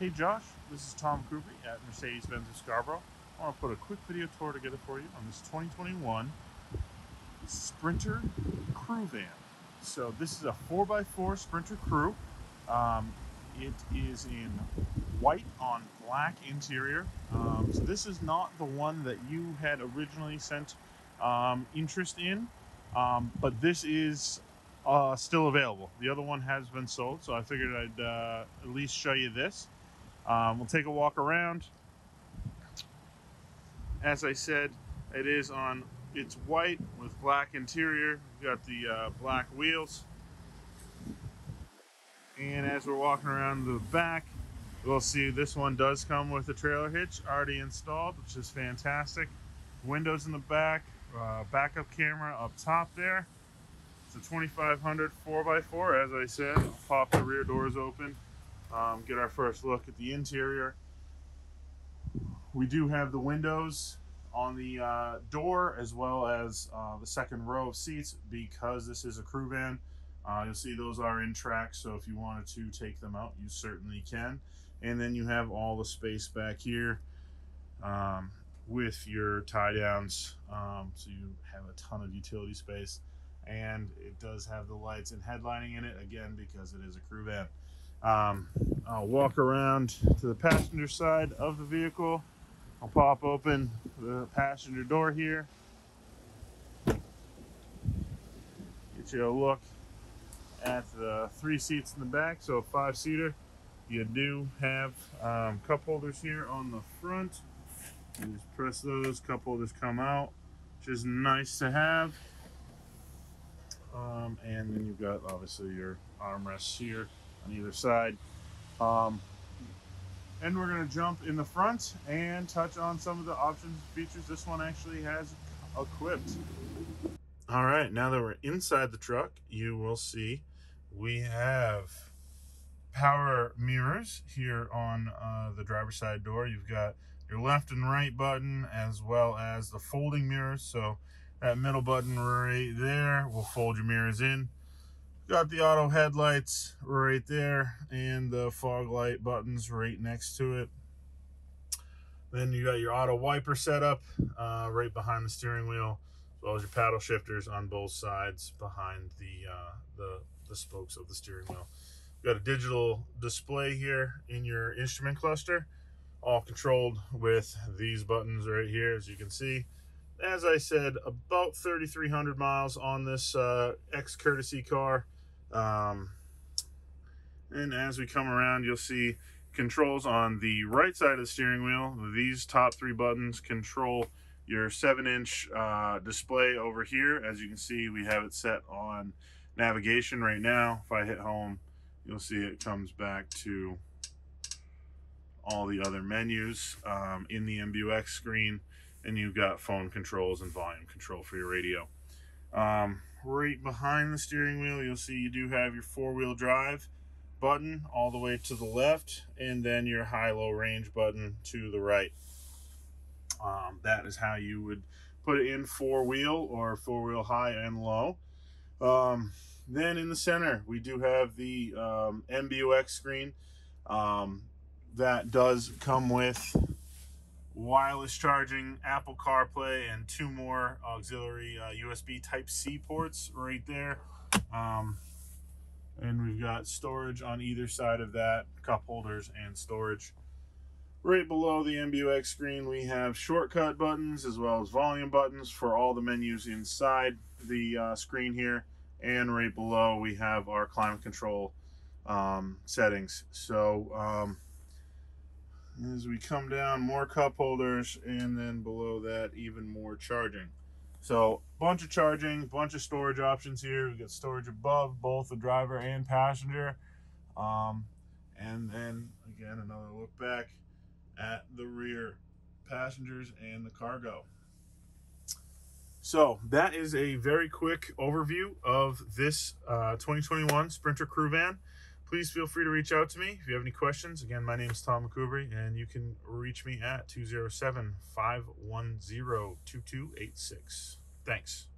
Hey Josh, this is Tom McCoubrey at Mercedes-Benz of Scarborough. I want to put a quick video tour together for you on this 2021 Sprinter Crew Van. So this is a 4x4 Sprinter Crew. Um, it is in white on black interior. Um, so this is not the one that you had originally sent um, interest in, um, but this is uh, still available. The other one has been sold, so I figured I'd uh, at least show you this. Um, we'll take a walk around. As I said, it is on, it's white with black interior. We've got the uh, black wheels. And as we're walking around the back, we'll see this one does come with a trailer hitch already installed, which is fantastic. Windows in the back, uh, backup camera up top there. It's a 2500 4x4, as I said. Pop the rear doors open, um, get our first look at the interior. We do have the windows on the uh, door as well as uh, the second row of seats because this is a crew van. Uh, you'll see those are in track, so if you wanted to take them out, you certainly can. And then you have all the space back here um, with your tie downs, um, so you have a ton of utility space and it does have the lights and headlining in it again because it is a crew van. Um, I'll walk around to the passenger side of the vehicle. I'll pop open the passenger door here. Get you a look at the three seats in the back, so a five seater. You do have um, cup holders here on the front. You just press those, cup holders come out, which is nice to have. Um, and then you've got obviously your armrests here on either side. Um, and we're going to jump in the front and touch on some of the options features this one actually has equipped. All right, now that we're inside the truck, you will see we have power mirrors here on uh, the driver's side door. You've got your left and right button as well as the folding mirrors. So that middle button right there will fold your mirrors in. Got the auto headlights right there and the fog light buttons right next to it. Then you got your auto wiper setup uh, right behind the steering wheel, as well as your paddle shifters on both sides behind the, uh, the, the spokes of the steering wheel. Got a digital display here in your instrument cluster, all controlled with these buttons right here, as you can see as I said, about 3,300 miles on this uh, X courtesy car. Um, and as we come around, you'll see controls on the right side of the steering wheel. These top three buttons control your 7-inch uh, display over here. As you can see, we have it set on navigation right now. If I hit home, you'll see it comes back to all the other menus um, in the MBUX screen and you've got phone controls and volume control for your radio. Um, right behind the steering wheel, you'll see you do have your four-wheel drive button all the way to the left, and then your high-low range button to the right. Um, that is how you would put it in four-wheel or four-wheel high and low. Um, then in the center, we do have the um, MBUX screen um, that does come with wireless charging, Apple CarPlay, and two more auxiliary uh, USB Type-C ports right there. Um, and we've got storage on either side of that, cup holders and storage. Right below the MBUX screen, we have shortcut buttons as well as volume buttons for all the menus inside the uh, screen here. And right below, we have our climate control um, settings. So, um, as we come down more cup holders and then below that even more charging. So bunch of charging bunch of storage options here. We got storage above both the driver and passenger. Um, and then again another look back at the rear passengers and the cargo. So that is a very quick overview of this uh, 2021 Sprinter Crew Van please feel free to reach out to me if you have any questions. Again, my name is Tom McCoubrey, and you can reach me at 207 510 2286. Thanks.